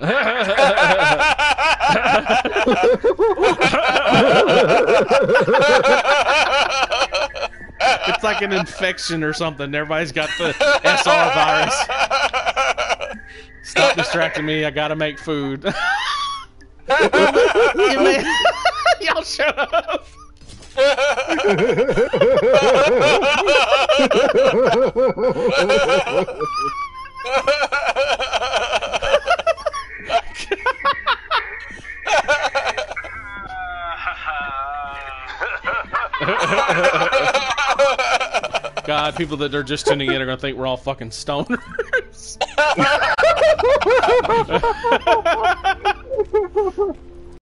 it's like an infection or something. Everybody's got the SR virus. Stop distracting me. I gotta make food. Y'all shut up. God, people that are just tuning in are gonna think we're all fucking stoners.